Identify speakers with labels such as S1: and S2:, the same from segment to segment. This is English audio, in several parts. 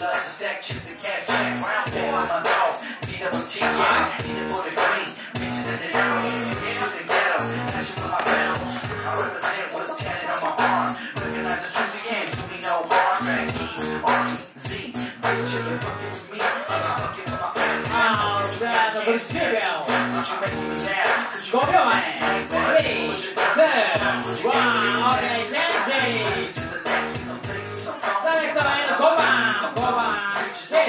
S1: loves to stack chips and cash. Round my dog, yeah, need it for the green. Bitches in the narrow, shoot the ghetto, passion my. I represent what's tatted on my arm. Recognize the truth, you can't do me no harm. Drag E, R, E, Z, bitch, you're fucking
S2: with me.
S1: I'm fucking with my family. Alright, so let's get. Don't you make me mad, Go, go, man. Ready, set, one, okay.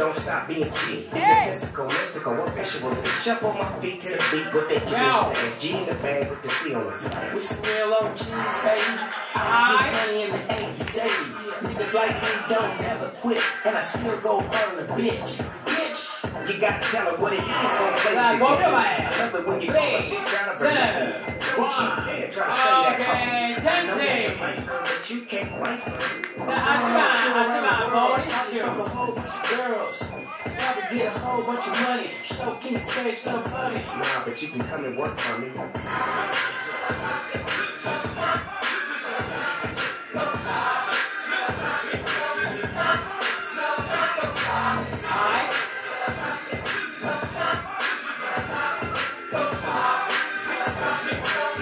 S3: don't stop being G. Egotistical, mystical, official. Shove on my feet to the beat with the eagle slash. G in the bag with the C on the flag.
S4: We some real OGs, baby. I was money in the 80s daily. Niggas like me don't never quit, and I still go burn a bitch. Bitch.
S3: You gotta tell her what it is, don't play with
S1: go
S3: it.
S1: to
S3: I love it when you call a bitch out of her
S1: Three,
S3: name. Don't you dare try to say that. me. Okay, but you can't
S1: wait for me. I'm about,
S4: I'm a whole bunch of girls. I could get a whole bunch of money. So can save some money.
S3: Nah, but you can come and work for me. Don't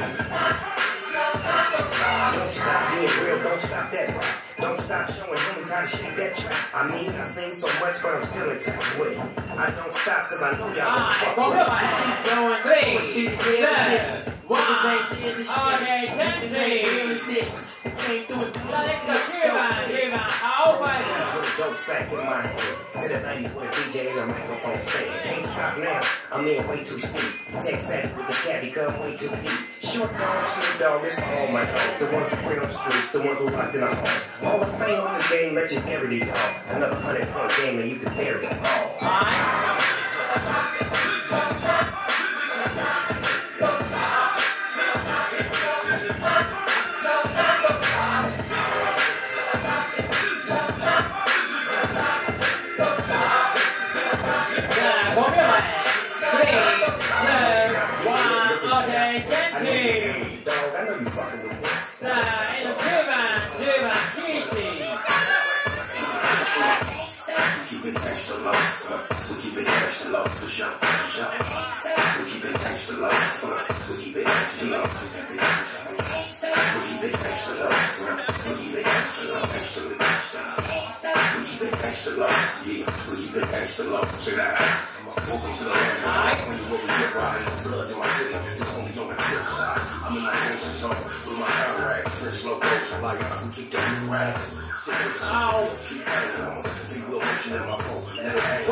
S3: stop being real, don't stop that. Don't stop showing homies how to shoot that trap. I mean, I seen so much, but I'm still in touch with. I don't stop, I know y'all fuck with it.
S1: Keep
S4: going, full speed,
S1: realistic.
S4: Niggas ain't dealing shit. Niggas ain't realistic. Can't do it,
S1: please.
S3: That's what dope sack in my head. To the 90s with DJ and microphone stand. Can't stop now, I'm in way too steep. Tech with the scabby, cut way too deep. Short dog, Snoop Dogg, it's all my dogs. The ones who pray on the streets, the ones who locked in our homes. Hall of Fame this game, legendary, dog. Another hundred point game and you can bury it all.
S1: は Okay,
S5: Keep it extra love. we keep it extra love. push up, push up. We keep it extra low, switches on with my contract. In slow location, like we keep that beat right. Keep hanging on. In my phone. Let it hang.